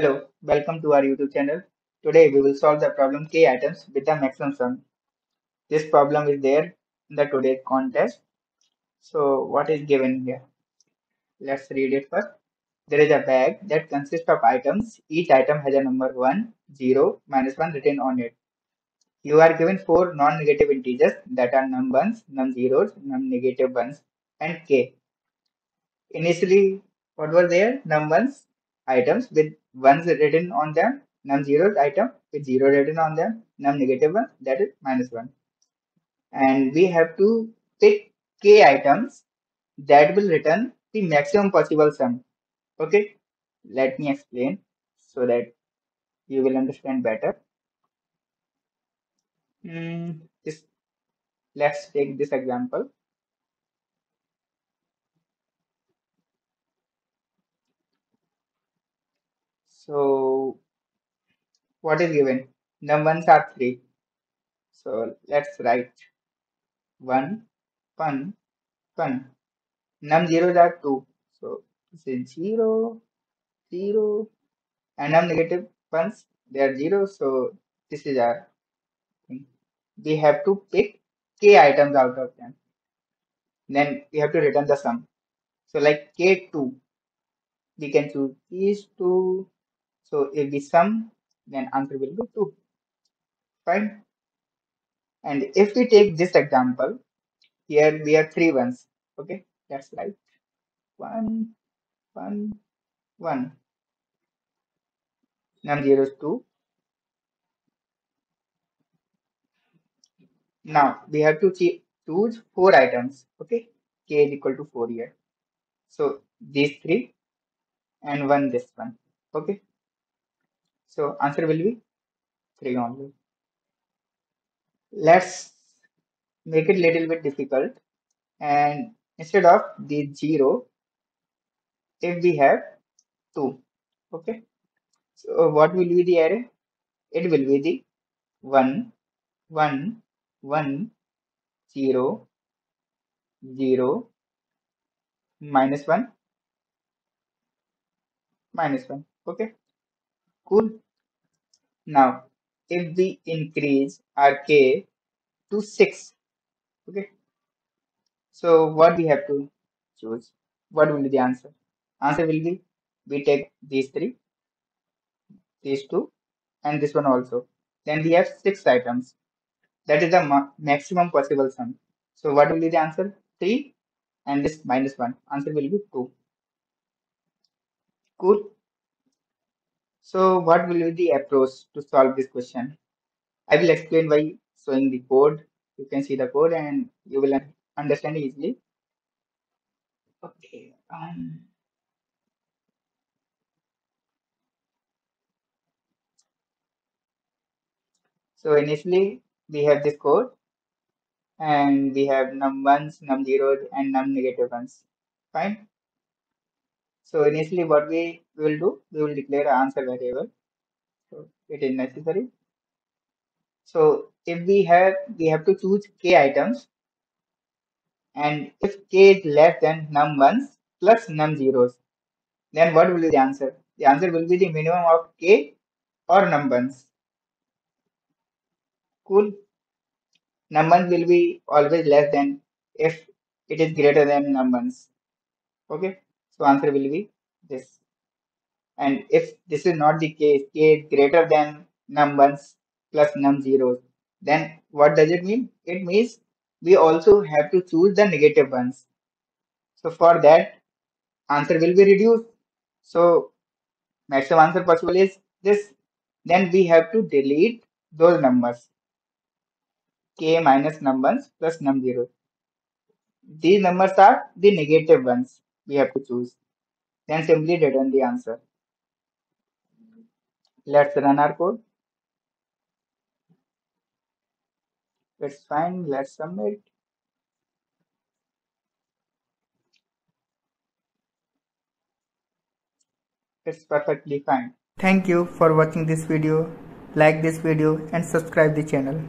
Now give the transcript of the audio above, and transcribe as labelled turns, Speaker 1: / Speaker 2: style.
Speaker 1: Hello, welcome to our YouTube channel. Today we will solve the problem k items with the maximum sum. This problem is there in the today's contest. So what is given here? Let's read it first. There is a bag that consists of items. Each item has a number 1, 0, minus 1 written on it. You are given four non-negative integers that are num ones, num zeros, num negative ones, and k. Initially, what were there? Num ones items with ones written on them, num zeros item with zero written on them, num negative one that is minus one. And we have to pick k items that will return the maximum possible sum. Okay, let me explain so that you will understand better. Mm, this, let's take this example. So what is given? Num ones are 3. So let's write 1, 1, 1. Num zeros are 2. So this is 0, 0. And num negative ones, they are 0. So this is our thing. We have to pick k items out of them. Then we have to return the sum. So like k2, we can choose these two. So if we sum, then answer will be 2. Fine. And if we take this example, here we have three ones. Okay, that's right. One, one, one. Num zero is 2. Now we have to choose four items. Okay, k is equal to 4 here. So these three and one this one. Okay, so answer will be 3 only. Let's make it little bit difficult. And instead of the 0 if we have 2 okay? So what will be the array? It will be the 1 1 1 0 0 minus 1 minus 1 okay cool now if we increase our k to 6 okay? So what we have to choose? What will be the answer? Answer will be we take these three these two and this one also. Then we have six items. That is the ma maximum possible sum. So what will be the answer? 3 and this minus 1 answer will be 2 cool so what will be the approach to solve this question? I will explain by showing the code. You can see the code and you will understand easily. Okay. Um, so initially we have this code and we have num ones, num zeros and num negative ones. Fine. So initially what we will do, we will declare an answer variable. So it is necessary. So if we have, we have to choose k items and if k is less than num ones plus num zeros, then what will be the answer? The answer will be the minimum of k or num ones. Cool. Num ones will be always less than if it is greater than num ones. Okay. So answer will be this. And if this is not the case, k is greater than num ones plus num zeros, then what does it mean? It means we also have to choose the negative ones. So for that, answer will be reduced. So maximum answer possible is this. Then we have to delete those numbers k minus num ones plus num zeros. These numbers are the negative ones we have to choose. Then simply return the answer. Let's run our code. It's fine. Let's submit. It's perfectly fine. Thank you for watching this video. Like this video and subscribe the channel.